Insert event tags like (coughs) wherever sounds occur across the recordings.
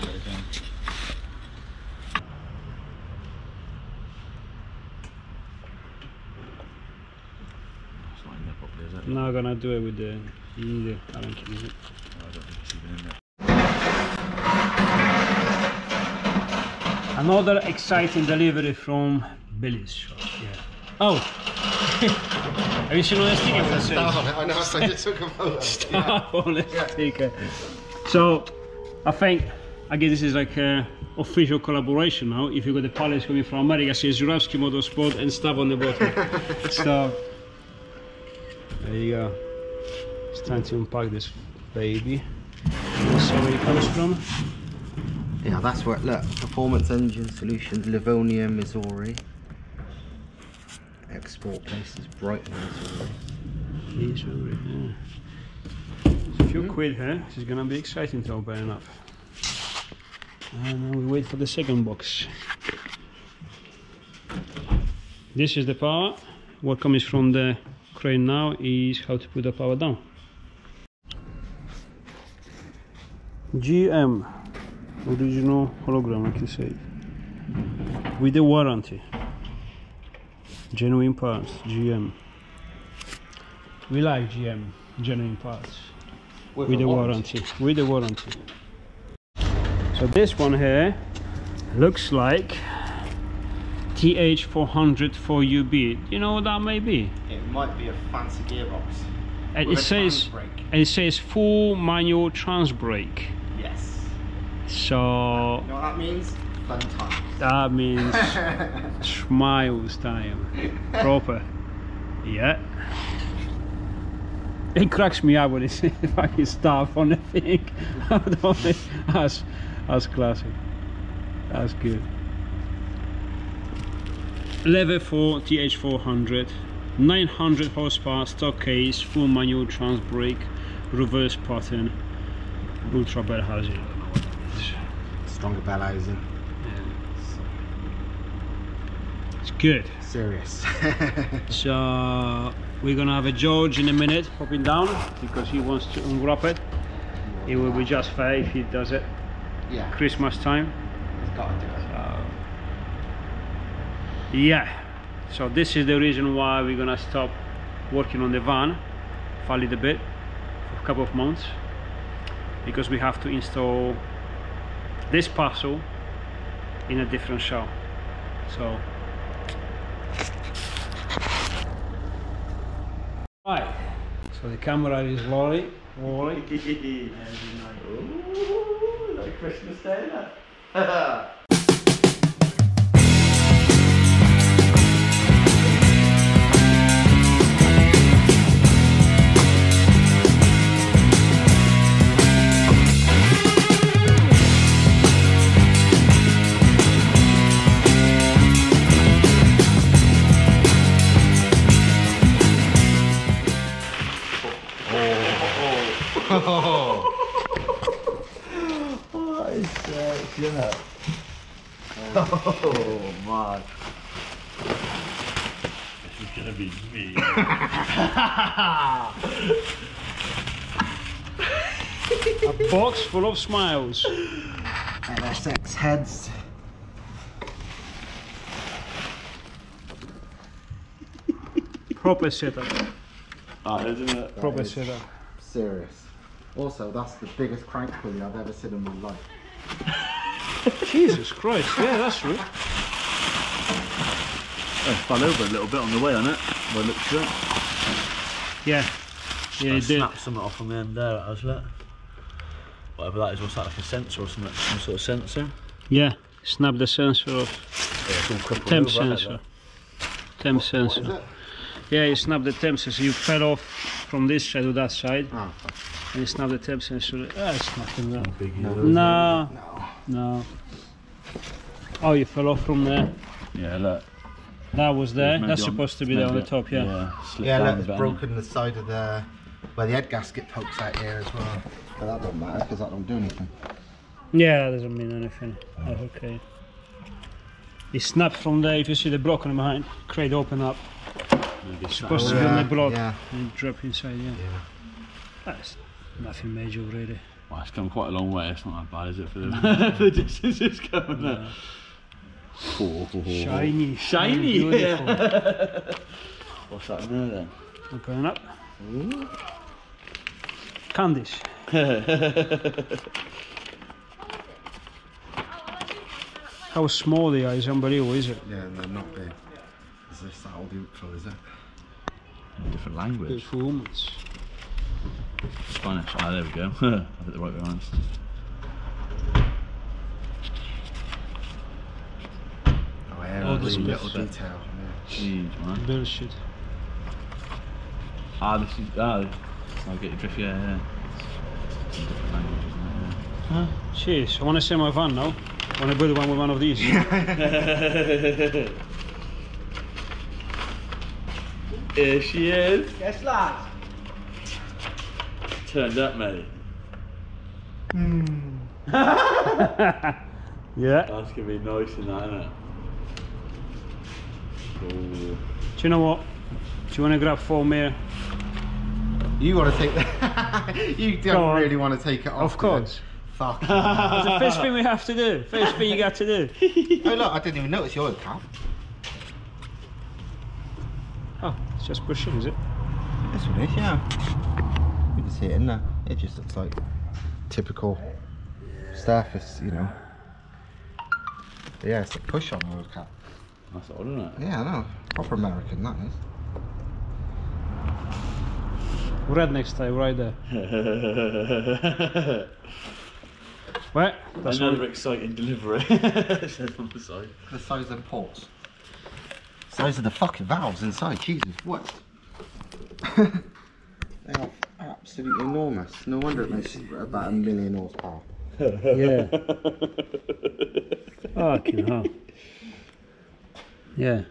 It's not there properly, is it? Not gonna do it with the either. I don't care. Oh, I don't think it's even in there. Another exciting delivery from Billy's shop. Yeah. Oh, (laughs) have you seen all the stickers that says I know, so I just (laughs) took a photo. Stop on the sticker? So, I think again this is like a official collaboration now. If you got the pallets coming from America, says Zurawski Motorsport and stuff on the bottom. (laughs) so, there you go. It's time to unpack this baby. So where it comes from? Yeah, that's where, look, Performance Engine Solutions, Livonia, Missouri. Export places, Brighton, Missouri. It, yeah. So a few hmm? quid here. This is gonna be exciting to open up. And now we wait for the second box. This is the power. What comes from the crane now is how to put the power down. GM original hologram, like you said, with the warranty. Genuine parts, GM. We like GM genuine parts with, the warranty. With the warranty. So this one here looks like TH400 4UB. Do You know what that may be? It might be a fancy gearbox. And it says and it says full manual trans brake. Yes. So You know what that means? Fun times. that means (laughs) smiles time. Proper. Yeah. It cracks me up when it's (laughs) fucking stuff on the thing. (laughs) that's, that's classic. That's good. Level 4 TH400, 900 horsepower, stock case, full manual trans brake, reverse pattern, ultra bell housing. I don't know what that is. Stronger bell housing. It's good. Serious. (laughs) So we're gonna have a George in a minute popping down because he wants to unwrap it. It will be just fair if he does it yeah, Christmas time. he's got to do it. Uh, yeah. So this is the reason why we're gonna stop working on the van for a little bit, for a couple of months, because we have to install this parcel in a different show. So. Right. So the camera is Wally. Wally. (laughs) Christmas Day, (laughs) box full of smiles. LSX heads. Proper setup. Ah, isn't it? Proper is- setup. Serious. Also, that's the biggest crank pulley I've ever seen in my life. (laughs) Jesus Christ. Yeah, that's true. Oh, fell over a little bit on the way on it. By the looks of it. Yeah. Yeah, I it did. snapped something off on the end there, that was it. Whatever that is, what's that, like a sensor or something? Some sort of sensor? Yeah. Snap the sensor off. Yeah, it's all crippled Temp over, sensor. it? Temp What is sensor. it? Yeah, you snap the temp sensor. You fell off from this side to that side. Oh, And you snap the temp sensor. Ah, it's nothing there. Big No. yellow. No, no. no. Oh, you fell off from there. Yeah, look. That was there. Maybe That's on- supposed to be there on the maybe- top, yeah. Yeah, Yeah, look, it's broken the side of the where the head gasket pokes out here as well. But that don't matter because that don't do anything. Yeah, that doesn't mean anything. That's okay. It snapped from there. If you see the block on the behind, crate open up. It's Supposed Oh, to be on the block yeah. and drop inside. Yeah. Yeah. That's nothing major really. Well, it's come quite a long way. It's not that bad, is it, for the, (laughs) the distance it's coming at? Oh, oh, oh. Shiny. Shiny, yeah. (laughs) What's that in there Open it up. Candies. Then? How small they are is unbelievable, is it? Yeah, they're not big. Is this Saudi Ultra, is it? Different language. Beautiful women's. Spanish. Ah, there we go. (laughs) I think the right way around. Oh, yeah, Oh, really this little looks it. detail. Huge, man. Bullshit. Ah, this is. Ah, I'll get your drift, yeah, yeah. It's a different language, isn't Huh? Cheers. I want to see my van now. I want to build one with one of these. it? (laughs) Here she is. Yes, lad. Turned up, mate. Hmm. (laughs) yeah. That's gonna be nice in that, isn't it? Ooh. Do you know what? Do you want to grab four more? You want to take the. (laughs) you don't on. really want to take it off. Of course. Fuck. you. (laughs) It's the first thing we have to do. First thing you got to do. (laughs) oh, look, I didn't even notice your cap. Oh, it's just pushing, is it? This one is, yeah. You can see it in there. It just looks like typical surface, you know. But yeah, it's a push on oil cap. That's odd, isn't it? Yeah, I know. Proper American, that is. Redneck style, right there. (laughs) Well, that's Another all. exciting delivery. It (laughs) says on the side. The size of the ports. Size of the fucking valves inside, Jesus, what? (laughs) they are absolutely enormous. No wonder it makes about a million horsepower. Yeah. Fucking hell. Yeah.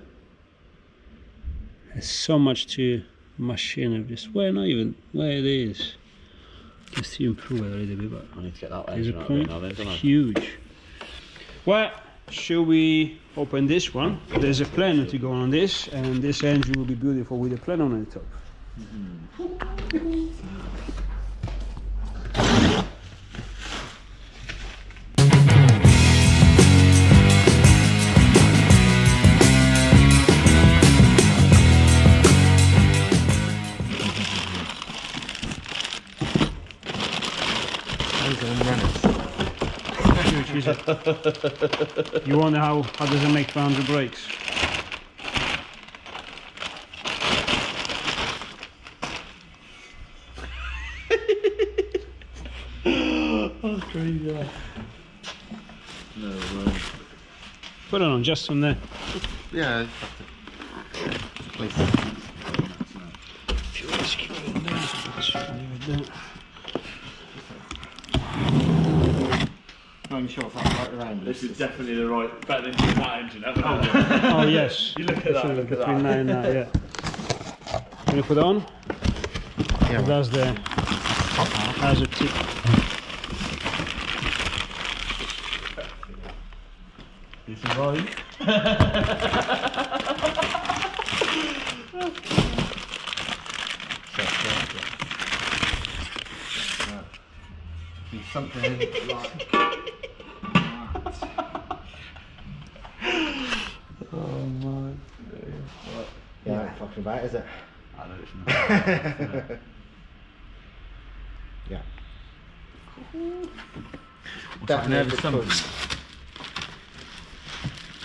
There's so much to machine of this. Well, not even where it is. Just to improve it a little bit, but I need to get that there's a out point. there now then. Huge. Well, should we open this one? There's a planner to go on this, and this engine will be beautiful with a planner on the top. Those mm-hmm. (laughs) you wonder how, how does it make 100 brakes? That's (laughs) crazy. No way. Put it on just from there. Yeah, you have to place it. I'm sure it's right around. This is definitely the right, better than that engine ever. Oh yes. (laughs) You look at that, uh, look at Between that. nine and that, yeah. Can you put it on? Yeah, That's the has a tip. You survived. Do something like (laughs) about, is it? I know it's (laughs) not. Yeah. Definitely the something. colours.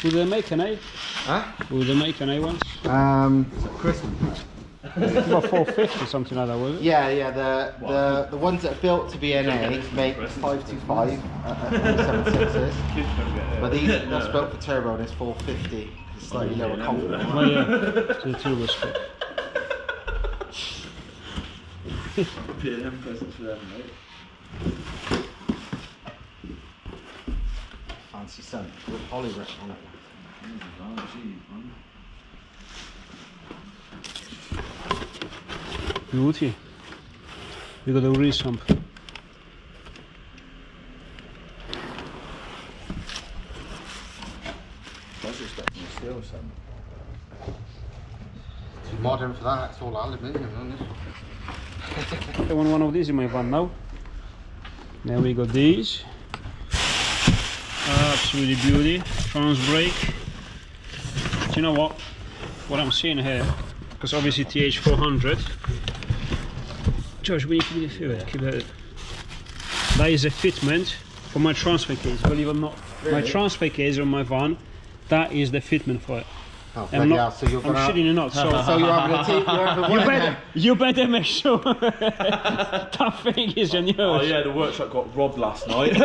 Will they make an A? Huh? Will they make an A once? Um, Christmas. About 450 something like that, was it? Yeah, yeah. The the the ones that are built to be NA make five two five seven sixes, but these that's (laughs) built for turbo and it's four fifty. It's slightly lower confidence. Oh yeah, (laughs) to the turbo spec. PLM presents for them, mate. Fancy scent with Holley written on it. Oh, geez, man. Beauty. We got a resump. I expecting a steel some. Too modern for that. It's all aluminium, isn't it? I want one of these in my van now. Then we got these. Absolutely beauty. Trans brake. Do you know what? What I'm seeing here, because obviously TH400. George, will you give me the feel? Keep it. That is a fitment for my transfer case. Believe it or not, my Really? transfer case on my van. That is the fitment for it. Oh, I'm not. hell, so you're I'm gonna. shitting you not. So. (laughs) So you're having a team. You're You better, you better make sure (laughs) that thing is on yours. Oh yeah, the workshop got robbed last night. (laughs)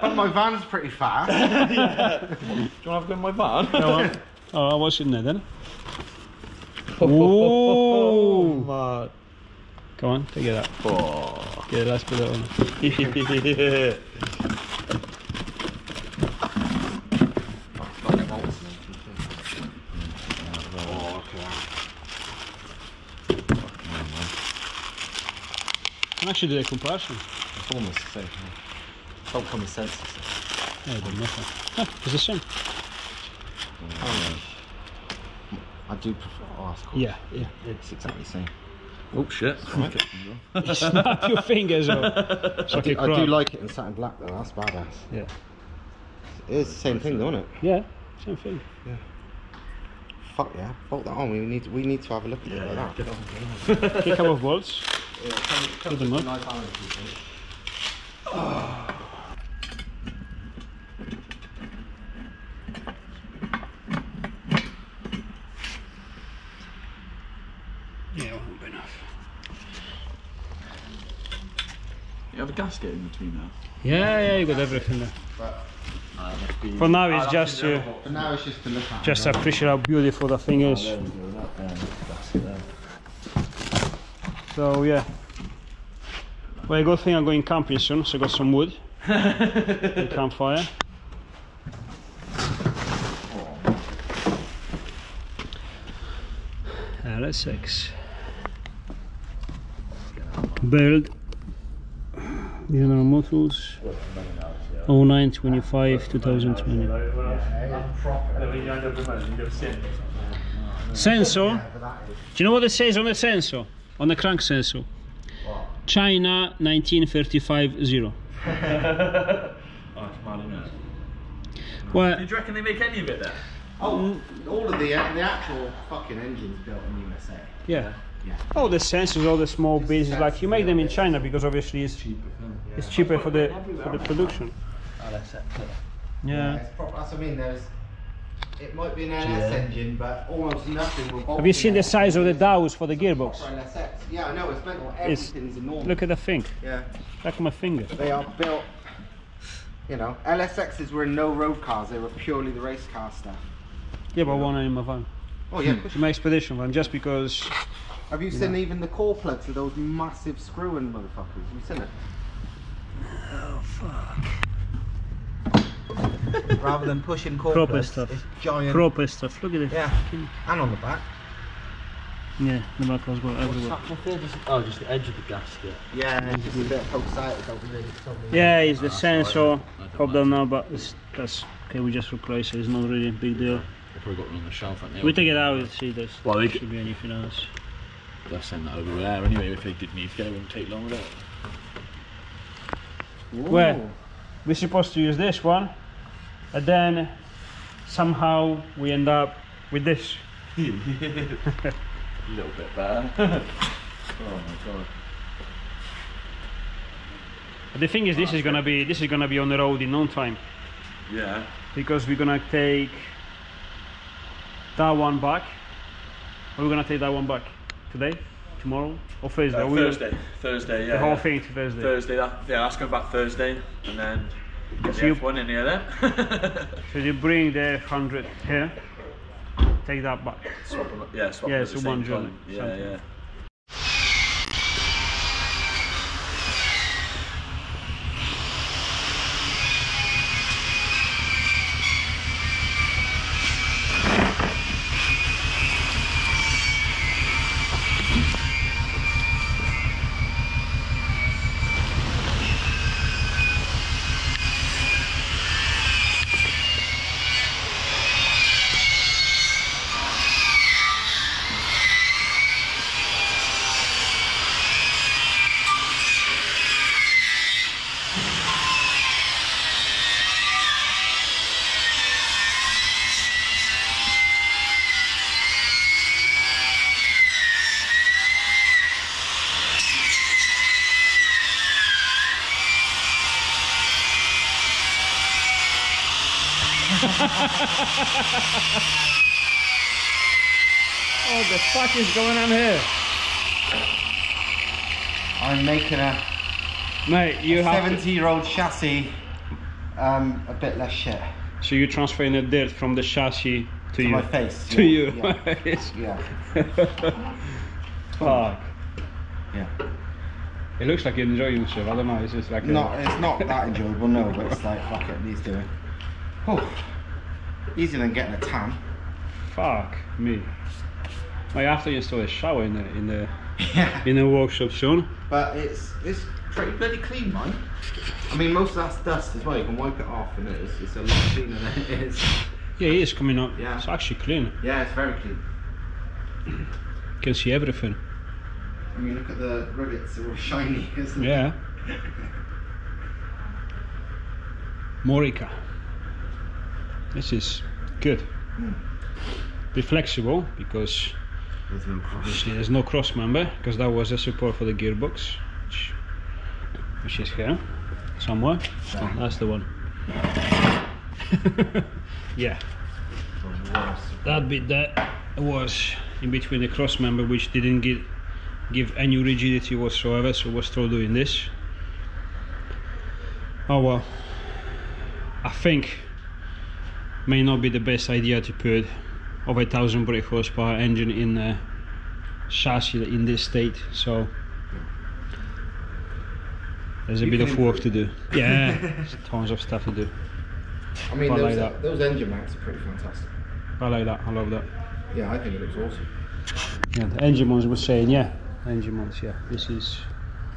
But my van's pretty fast. Do you want to have a go in my van? Go on. Oh, I was in there then. Oh, Ooh. man. Go on, take it out. Oh. Yeah, let's put it on. Yeah. Can actually do a comparison. It's almost the same. Don't common sense. Yeah, it doesn't matter. Huh, it's the same. I do prefer. Oh, that's. Yeah, yeah. It's exactly the same. Oh shit. (laughs) Snap your fingers off. I like do, a I do like it in satin black though. That's badass. Yeah. It is the same thing, though, isn't it? Yeah, same thing. Yeah. Fuck yeah. Bolt that on. We need. We need to have a look at it Yeah, like that. get on. Take a couple of bolts. Yeah, come, Put them up. Nice balance, you think? Yeah, won't be enough. You have a gasket in between now. Yeah, yeah, you got everything there. But For now, it's just to for now, it's just to look at. just appreciate how beautiful the thing is. There we go, that there, gasket there. So yeah. Well, good thing I'm going camping soon, so I got some wood. (laughs) the campfire. Uh, LSX. Build. General Motors. 0925 2020. Sensor. Do you know what it says on the sensor? On the crank sensor? China 1935 0. Oh, it's mad, isn't it? Well, Do you reckon they make any of it there? Oh, all of the the actual fucking engines built in USA. yeah. Yeah. All the sensors, all the small bits, like you make them in China because obviously it's cheaper. it's cheaper for the for the production. Yeah. It's proper, that's what I mean. There's. It might be an LS engine, but almost nothing will. Have you seen the size of the dowels for the gearbox? Yeah, I know. It's mental. It's- Everything's enormous. Look at the thing, Yeah. like my finger. They are built. You know, LSXs were no road cars. They were purely the race car stuff. Yeah, but one in my van. Oh yeah. Hmm. It's my expedition van, just because. Have you seen even the core plugs of those massive screwing motherfuckers? Have you seen it? Oh fuck. (laughs) Rather than pushing core Proper stuff. it's giant. Proper stuff. Look at it. Yeah. And on the back. Yeah, the back was got everywhere. Oh, just the edge of the gasket. Yeah, and just a bit of pulsate. Don't really. Yeah, it's the ah, sensor. Problem now, but it's, that's okay. We just replace it. It's not really a big deal. They probably got one on the shelf, haven't? We take it out and see this. Well, they should be anything else. They'll send that over there anyway if they did need to get it. It wouldn't take long at all. Where? We're supposed to use this one, and then somehow we end up with this. A (laughs) little bit better. (laughs) oh my god. But the thing is, this is gonna be this is gonna be on the road in no time Yeah. because we're gonna take that one back. Are we gonna take that one back today, tomorrow, or Thursday? Uh, Thursday. Thursday, yeah. The whole yeah. thing to Thursday. Thursday, that, yeah, that's going back Thursday. And then So you- F1 in here then. (laughs) So you bring the hundred here, take that back. swap them, yeah, swap Yeah, them at so the same one. Yeah, yeah. What the fuck is going on here? I'm making a Mate, you have to, 70 year old chassis um, a bit less shit. so you're transferring the dirt from the chassis to, To you. my face. (laughs) To yeah, you. Yeah. (laughs) Yeah. Fuck. yeah. It looks like you're enjoying yourself. I don't know. It's just like a- Not, it's not that enjoyable, no, but it's like, fuck it, needs doing. Oh, easier than getting a tan. fuck me. I have to install a shower in the in the Yeah. (laughs) in the workshop soon. But it's it's pretty bloody clean, mine. I mean, most of that's dust as well. You can wipe it off, and it's, it's a lot cleaner than it is. Yeah, it is coming up. Yeah. It's actually clean. Yeah, it's very clean. You can see everything. I mean, look at the rivets; they're all shiny, (laughs) isn't it? Yeah. Morica. This is good. Hmm. Be flexible because There's no cross. obviously there's no cross member because that was a support for the gearbox, which, which is here somewhere. Oh, that's the one. (laughs) yeah, that bit there was in between the cross member, which didn't give give any rigidity whatsoever, so we're still doing this. Oh well, I think may not be the best idea to put over a thousand brake horsepower engine in a chassis in this state, so there's a You bit of work to do. (laughs) Yeah, tons of stuff to do. I mean, those, like that. those engine mounts are pretty fantastic. I like that. I love that. Yeah, I think it looks awesome. Yeah, the engine ones were saying, yeah, engine ones, yeah. This is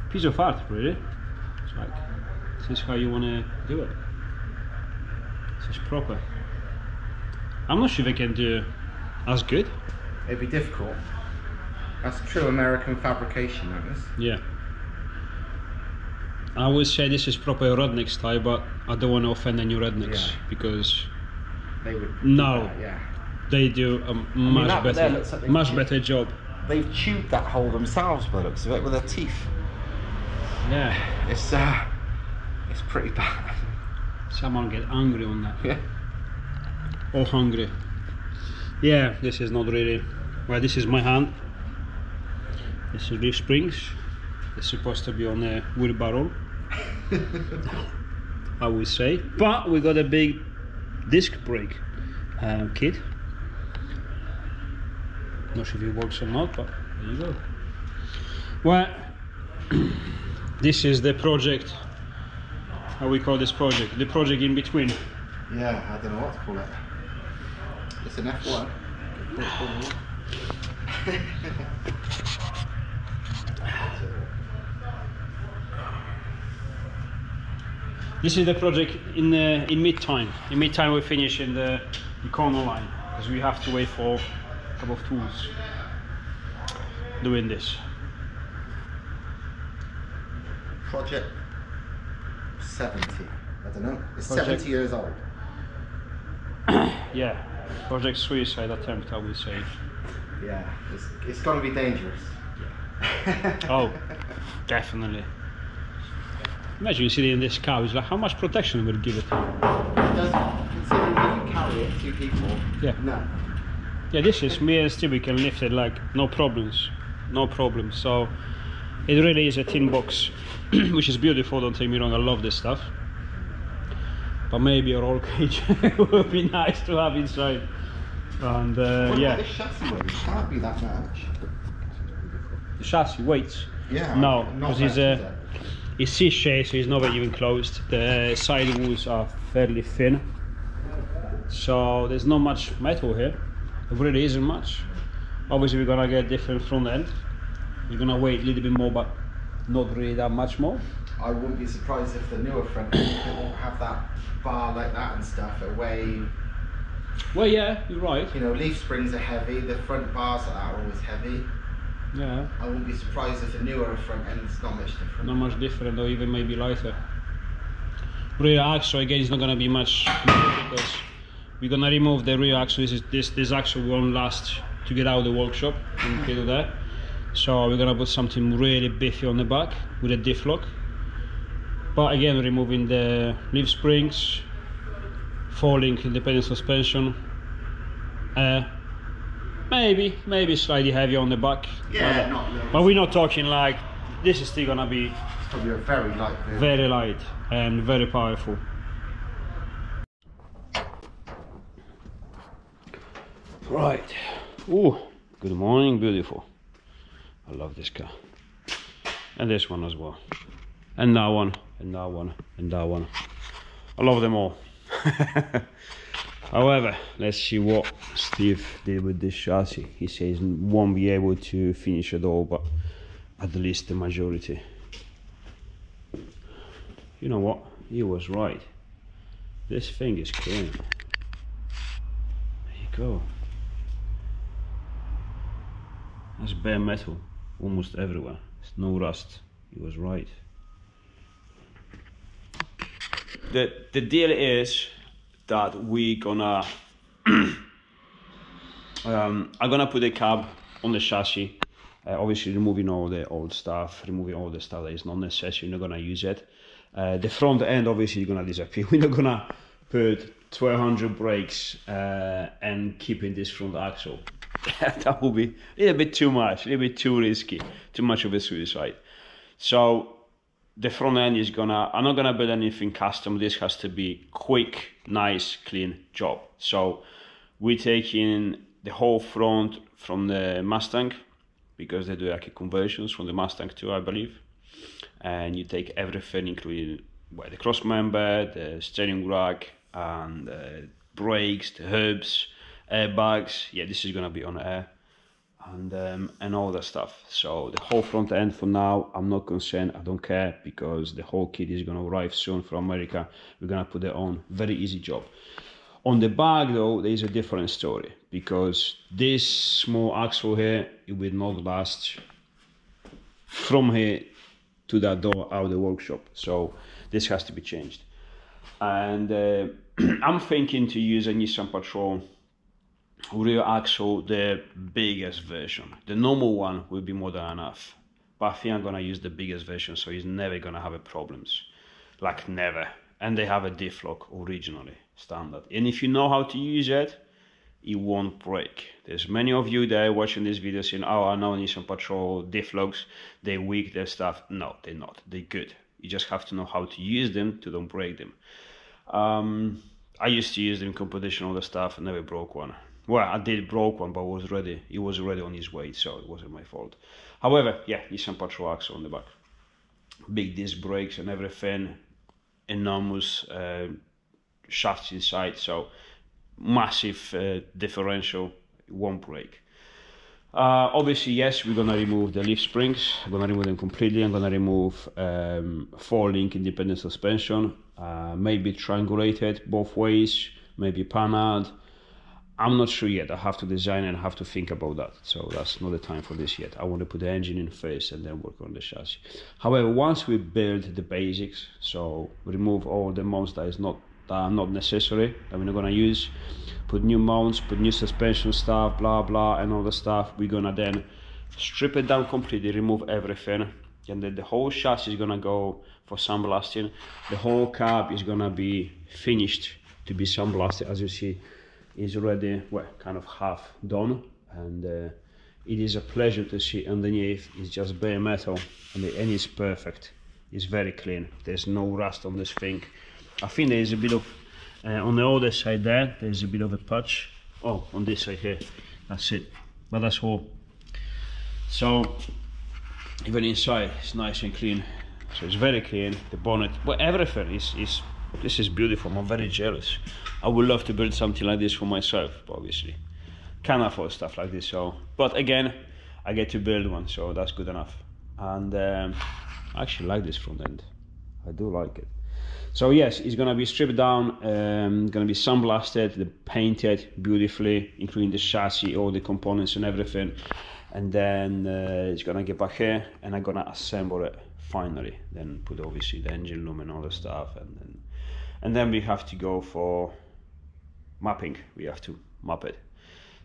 piece of art, really. It's like this is how you want to do it. This is proper. I'm not sure they can do as good. It'd be difficult. That's true American fabrication, that is. Yeah. I would say this is proper redneck style, but I don't want to offend any rednecks Yeah. because They would. No. that, yeah. they do a much that there better, like much did- better job. They've chewed that hole themselves by the looks of it with their teeth. Yeah. It's uh, it's pretty bad. Someone get angry on that. Yeah. Or hungry. Yeah, this is not really. Well, this is my hand. This is leaf springs. It's supposed to be on a wheelbarrow. (laughs) I would say, but we got a big disc brake um, kit. Not sure if it works or not, but there you go. Well, (clears throat) this is the project. How we call this project? The project in between. Yeah, I don't know what to call it. It's an F1. This is the project in the in mid time. In mid time, we finish in the, the Econoline because we have to wait for a couple of tools doing this. Project 70. I don't know. It's Project- 70 years old. (coughs) Yeah, project suicide attempt, I would say. Yeah, it's, it's going to be dangerous. Yeah. (laughs) Oh, definitely. Imagine you sitting in this car. It's like how much protection would it give it? Does, considering you can carry it, two people. Yeah. No. Yeah, this is me and Steve. We can lift it like no problems, no problems. So it really is a tin box, (clears throat) which is beautiful. Don't take me wrong. I love this stuff. But maybe a roll cage (laughs) would be nice to have inside. And uh, What yeah, about the chassis weight? It can't be that much. the chassis weights. Yeah. No, because it's a it? it's C-shaped, so it's not even closed. The side walls are fairly thin, so there's not much metal here. It really isn't much. Obviously, we're gonna get different front end. We're gonna weight a little bit more, but not really that much more. I wouldn't be surprised if the newer front end won't have that bar like that and stuff. Away, Well, yeah, you're right. you know, leaf springs are heavy. The front bars like that are always heavy. Yeah, I wouldn't be surprised if the newer front end's not much different. not much different, or even maybe lighter. Rear axle again is not gonna be much because we're gonna remove the rear axle. This is this this axle won't last to get out of the workshop and get (laughs) there. So we're gonna put something really beefy on the back with a diff lock. But again, removing the leaf springs, four link independent suspension. Uh, maybe, maybe slightly heavier on the back. Yeah, but, not but we're not talking like this is still gonna be Probably a very light vehicle. very light and very powerful. Right. Ooh, good morning, beautiful. I love this car. And this one as well. And that one, and that one, and that one. I love them all. (laughs) However, let's see what Steve did with this chassis. He says won't be able to finish it all, but at least the majority. You know what? He was right. This thing is clean. There you go. That's bare metal almost everywhere. It's no rust. He was right. The the deal is that we gonna (clears throat) um, I'm gonna put a cab on the chassis. Uh, obviously removing all the old stuff, removing all the stuff that is not necessary, you're not gonna use it. Uh, the front end obviously is gonna disappear. (laughs) We're not gonna put 1200 brakes uh, and keeping this front axle. (laughs) that would be a little bit too much, a little bit too risky, too much of a suicide. So the front end is gonna, I'm not gonna build anything custom. This has to be quick, nice, clean job. So we're taking the whole front from the Mustang because they do like conversions from the Mustang too, I believe. And you take everything, including well, the cross member, the steering rack, and uh, brakes, the hubs, airbags. Yeah, this is gonna be on air, and um, and all that stuff. So the whole front end for now, I'm not concerned. I don't care because the whole kit is gonna arrive soon from America. We're gonna put it on. Very easy job. On the back though, there is a different story because this small axle here, it will not last from here to that door out of the workshop. So this has to be changed. And uh, (clears throat) I'm thinking to use a Nissan Patrol rear axle, the biggest version. The normal one will be more than enough. But I think I'm gonna use the biggest version so he's never gonna have a problems. Like never. And they have a diff lock originally, standard. And if you know how to use it, it won't break. There's many of you there watching this video saying, oh, I know Nissan Patrol diff locks, they weak, their stuff. No, they're not. They're good. You just have to know how to use them to don't break them. Um, I used to use them in competition, all the stuff, and never broke one. Well, I did broke one, but was ready. It was already on his way, so it wasn't my fault. However, yeah, Nissan Patrol axle on the back, big disc brakes and everything, enormous uh, shafts inside, so massive uh, differential, won't break. Uh, obviously, yes, we're gonna remove the leaf springs. I'm gonna remove them completely. I'm gonna remove um, four link independent suspension, uh, maybe triangulated both ways, maybe Panhard. I'm not sure yet. I have to design and have to think about that. So that's not the time for this yet. I want to put the engine in first and then work on the chassis. However, once we build the basics, so remove all the mounts that is not that are not necessary that we're not gonna use, put new mounts, put new suspension stuff, blah blah, and all the stuff. We're gonna then strip it down completely, remove everything, and then the whole chassis is gonna go for sandblasting. The whole cab is gonna be finished to be sandblasted, as you see is already well kind of half done and uh, it is a pleasure to see underneath it's just bare metal and, the, and it's perfect. It's very clean. There's no rust on this thing I think there is a bit of uh, on the other side there there's a bit of a patch. Oh on this side here. That's it. But that's all. So even inside it's nice and clean. So it's very clean. The bonnet but everything is, is this is beautiful. I'm very jealous. I would love to build something like this for myself obviously. Can't afford stuff like this so but again I get to build one so that's good enough. And um, I actually like this front end. I do like it. So yes it's gonna be stripped down um, gonna be sandblasted painted beautifully including the chassis all the components and everything. And then uh, it's gonna get back here and I'm gonna assemble it finally. Then put obviously the engine room and all the stuff and then and then we have to go for mapping. We have to map it.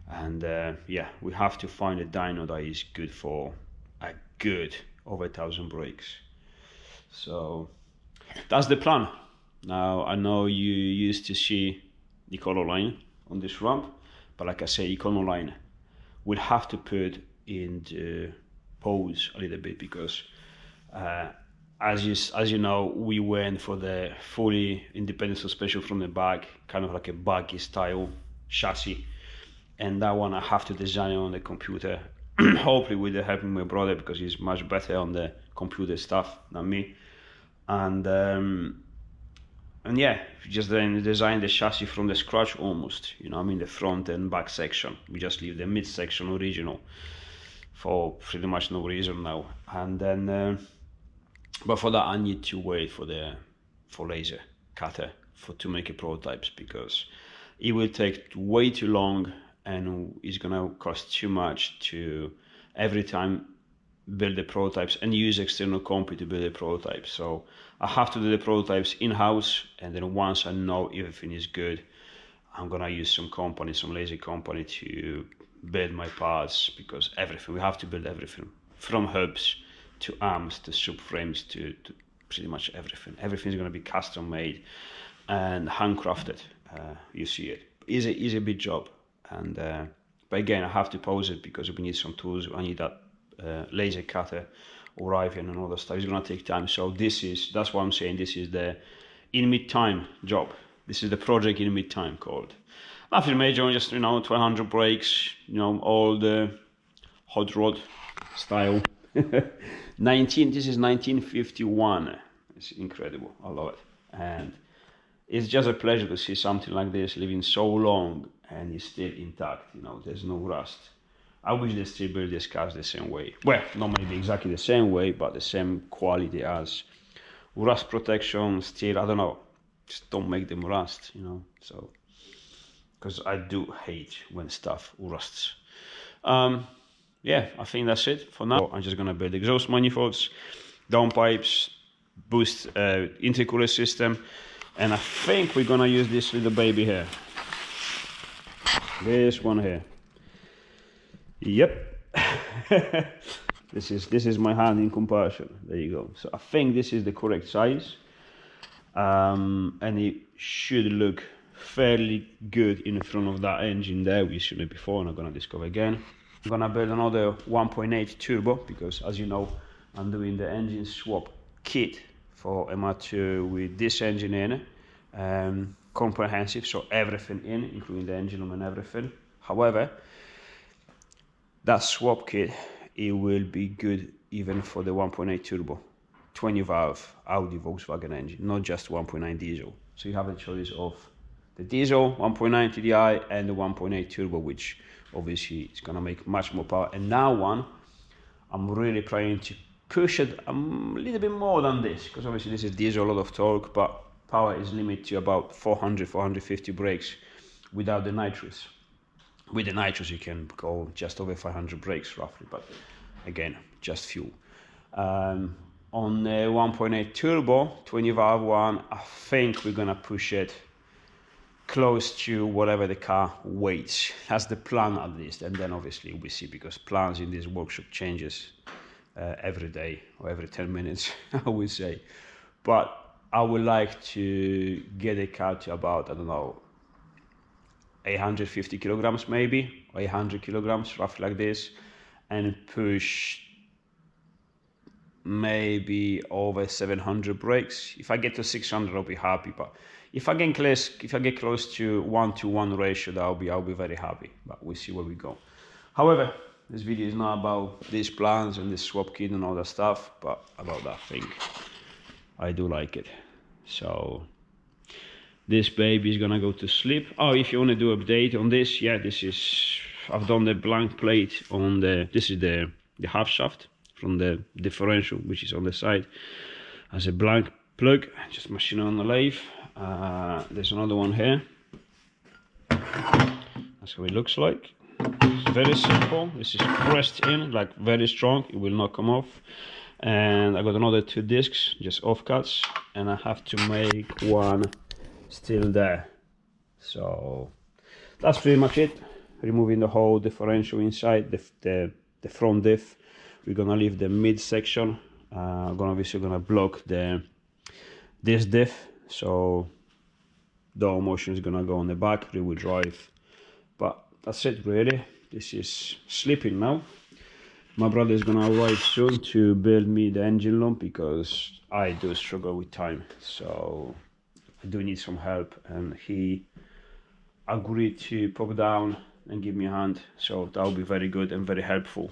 And uh, yeah we have to find a dyno that is good for a good over a thousand breaks so that's the plan. Now i know you used to see the Econoline on this ramp. But like I say, Econoline will have to put in the pose a little bit because uh, as you as you know, we went for the fully independent suspension from the back, kind of like a buggy style chassis, and that one I have to design on the computer. (clears throat) Hopefully, with the help of my brother because he's much better on the computer stuff than me, and um, and yeah, just then design the chassis from the scratch almost. You know, I mean the front and back section. We just leave the mid section original for pretty much no reason now, and then. Uh, but for that I need to wait for the for laser cutter for to make a prototypes because it will take way too long and it's gonna cost too much to every time build the prototypes and use external company to build the prototypes. So I have to do the prototypes in-house and then once I know everything is good, I'm gonna use some company, some laser company to build my parts because everything, we have to build everything from hubs to arms to subframes to, to pretty much everything. Everything's going to be custom made and handcrafted. Uh, you see it. It's a, it's a big job. And uh, but again, I have to pause it because we need some tools. I need that uh, laser cutter arriving and all that stuff. It's going to take time. So this is that's why I'm saying this is the in mid time job. This is the project in mid time called. Nothing major, just you know, 1200 brakes, you know, all the hot rod style (laughs) 19 this is 1951 it's incredible i love it and it's just a pleasure to see something like this living so long and it's still intact you know there's no rust. I wish they still build these cars the same way. Well not maybe exactly the same way but the same quality as rust protection steel. i don't know. Just don't make them rust you know so. Because i do hate when stuff rusts. Um, yeah, I think that's it for now. I'm just gonna build exhaust manifolds, downpipes, boost uh, intercooler system, and I think we're gonna use this little baby here. This one here. Yep. (laughs) this is this is my hand in comparison. There you go. So I think this is the correct size, um, and it should look fairly good in front of that engine there we seen it before and I'm gonna discover again I'm gonna build another 1.8 turbo because as you know I'm doing the engine swap kit for MR2 with this engine in um, comprehensive so everything in including the engine room and everything. However that swap kit it will be good even for the 1.8 turbo. 20 valve Audi Volkswagen engine not just 1.9 diesel. So you have a choice of the diesel 1.9 TDI and the 1.8 turbo which obviously it's gonna make much more power. And now one I'm really trying to push it a little bit more than this because obviously this is diesel a lot of torque but power is limited to about 400 450 brakes without the nitrous. With the nitrous you can go just over 500 brakes roughly but again just fuel. Um, on the 1.8 turbo 20 valve one I think we're gonna push it close to whatever the car weighs. That's the plan at least, and then obviously we see because plans in this workshop changes uh, every day or every 10 minutes, (laughs) I would say. But I would like to get a car to about, I don't know, 850 kilograms maybe, or 800 kilograms, roughly like this, and push maybe over 700 brakes. If I get to 600, I'll be happy, but if I get close, if I get close to one to one ratio, that'll be I'll be very happy. But we'll see where we go. However, this video is not about these plans and this swap kit and all that stuff, but about that thing. I do like it. So this baby is gonna go to sleep. Oh, if you want to do update on this, yeah, this is I've done the blank plate on the this is the the half shaft from the differential which is on the side as a blank plug just machine on the lathe uh, there's another one here. That's how it looks like. It's very simple. This is pressed in like very strong. It will not come off. And I got another two discs just offcuts and I have to make one still there. So that's pretty much it. Removing the whole differential inside the, the, the front diff. We're gonna leave the mid section. Uh, gonna obviously gonna block the this diff so the motion is gonna go on the back rear wheel drive. But that's it really. This is sleeping now. My brother is gonna arrive soon to build me the engine room because I do struggle with time. So I do need some help and he agreed to pop down and give me a hand. So that will be very good and very helpful.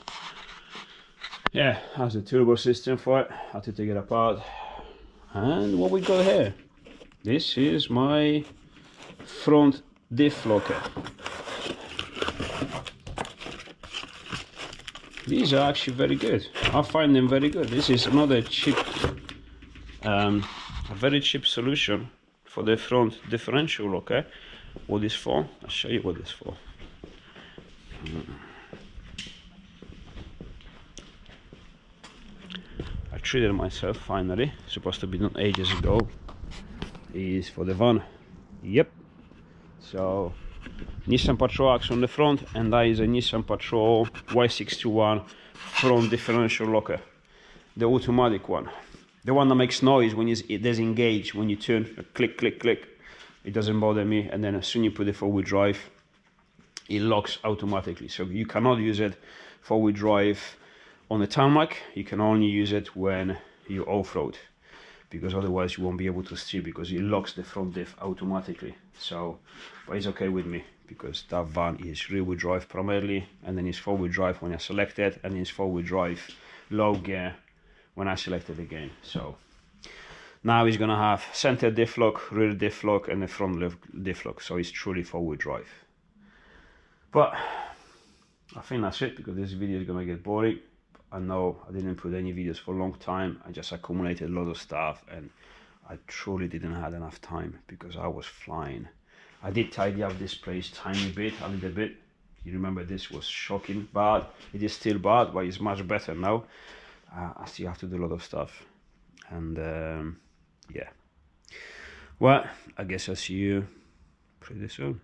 Yeah has a turbo system for it how to take it apart. And what we got here this is my front diff locker these are actually very good. I find them very good. This is another cheap um, a very cheap solution for the front differential locker. What is for? I'll show you what this for. I treated myself finally. Supposed to be done ages ago is for the van. Yep. So Nissan Patrol Axe on the front and that is a Nissan Patrol Y621 front differential locker. The automatic one. The one that makes noise when you disengage when you turn click click click. It doesn't bother me and then as soon as you put the four-wheel drive it locks automatically. So you cannot use it four-wheel drive on the tarmac. You can only use it when you off-road because otherwise you won't be able to steer because it locks the front diff automatically. So but it's okay with me because that van is rear wheel drive primarily and then it's four wheel drive when I select it and it's four wheel drive low gear when I select it again. So now it's gonna have center diff lock rear diff lock and the front diff lock. So it's truly four wheel drive. But I think that's it because this video is gonna get boring I know I didn't put any videos for a long time. I just accumulated a lot of stuff and I truly didn't have enough time because I was flying. I did tidy up this place tiny bit a little bit. You remember this was shocking bad it is still bad but it's much better now. Uh, I still have to do a lot of stuff. And um, yeah. Well I guess I'll see you pretty soon